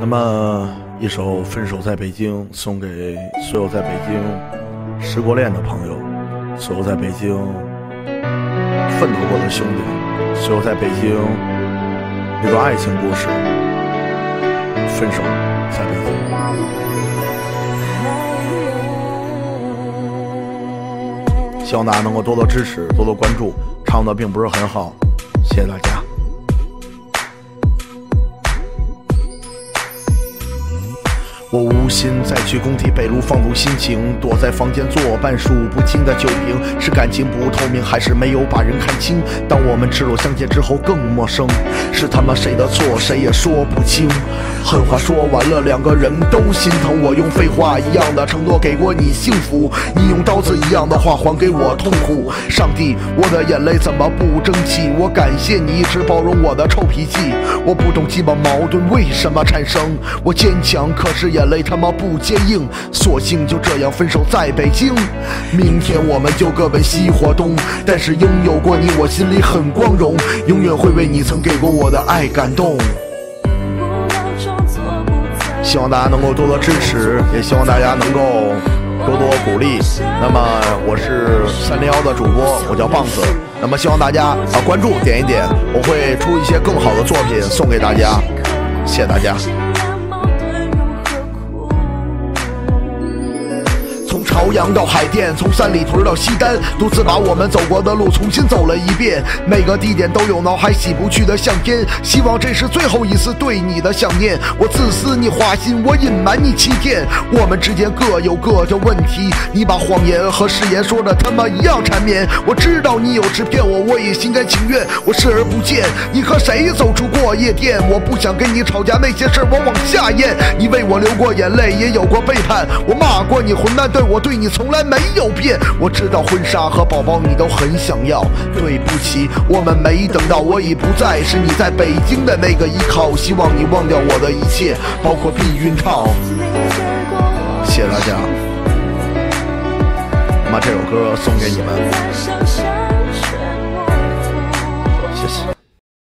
那么，一首《分手在北京》送给所有在北京失过恋的朋友，所有在北京。奋斗过的兄弟，所有在北京那段爱情故事。分手在北京，希望大家能够多多支持，多多关注。唱的并不是很好，谢谢大家。我无心再去工体北路放纵心情，躲在房间做半数不清的酒瓶，是感情不透明，还是没有把人看清？当我们赤裸相见之后更陌生，是他妈谁的错，谁也说不清。狠话说完了，两个人都心疼。我用废话一样的承诺给过你幸福，你用刀子一样的话还给我痛苦。上帝，我的眼泪怎么不争气？我感谢你一直包容我的臭脾气。我不懂鸡巴矛盾为什么产生，我坚强，可是眼泪他妈不坚硬。索性就这样分手在北京，明天我们就各奔西或东。但是拥有过你，我心里很光荣，永远会为你曾给过我的爱感动。希望大家能够多多支持，也希望大家能够多多鼓励。那么我是三零幺的主播，我叫棒子。那么希望大家啊关注点一点，我会出一些更好的作品送给大家。谢谢大家。阳到海淀，从三里屯到西单，独自把我们走过的路重新走了一遍。每个地点都有脑海洗不去的相片，希望这是最后一次对你的想念。我自私，你花心；我隐瞒，你欺骗。我们之间各有各的问题，你把谎言和誓言说的他妈一样缠绵。我知道你有时骗我，我也心甘情愿。我视而不见，你和谁走出过夜店？我不想跟你吵架，那些事我往下咽。你为我流过眼泪，也有过背叛。我骂过你混蛋，对我。对你从来没有变，我知道婚纱和宝宝你都很想要。对不起，我们没等到，我已不再是你在北京的那个依靠。希望你忘掉我的一切，包括避孕套。谢谢大家，把这首歌送给你们。